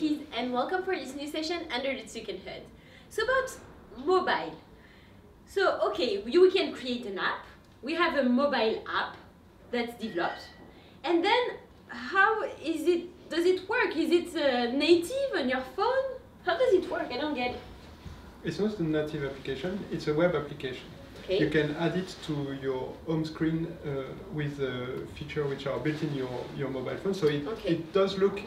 and welcome for this new session under the Toucan Hood. So about mobile. So okay, you, we can create an app. We have a mobile app that's developed. And then how is it, does it work? Is it uh, native on your phone? How does it work? I don't get it. It's not a native application, it's a web application. Okay. You can add it to your home screen uh, with a feature which are built in your, your mobile phone. So it, Okay. it does look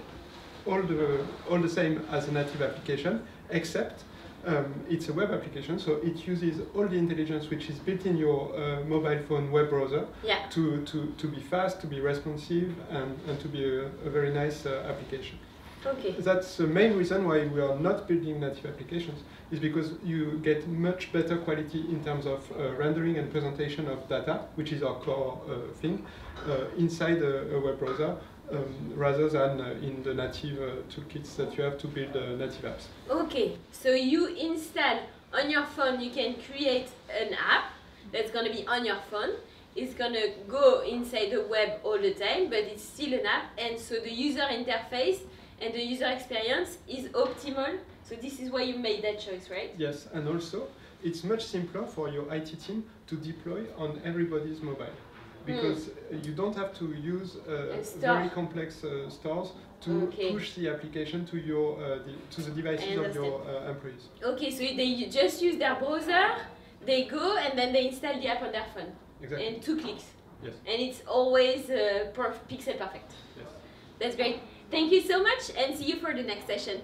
all the, all the same as a native application, except um, it's a web application, so it uses all the intelligence which is built in your uh, mobile phone web browser Yeah. to, to, to be fast, to be responsive, and, and to be a, a very nice uh, application. Okay. That's the main reason why we are not building native applications, is because you get much better quality in terms of uh, rendering and presentation of data, which is our core uh, thing, uh, inside a, a web browser, um, rather than uh, in the native uh, toolkits that you have to build uh, native apps. Okay, so you install on your phone, you can create an app that's gonna be on your phone. It's gonna go inside the web all the time, but it's still an app, and so the user interface and the user experience is optimal. So this is why you made that choice, right? Yes, and also it's much simpler for your IT team to deploy on everybody's mobile. Because uh, you don't have to use uh, very complex uh, stores to Okay. push the application to your uh, the, to the devices of your uh, employees. Okay, so they just use their browser, they go and then they install the app on their phone Exactly. in two clicks. Yes. And it's always uh, perf- pixel perfect. Yes. That's great. Thank you so much and see you for the next session.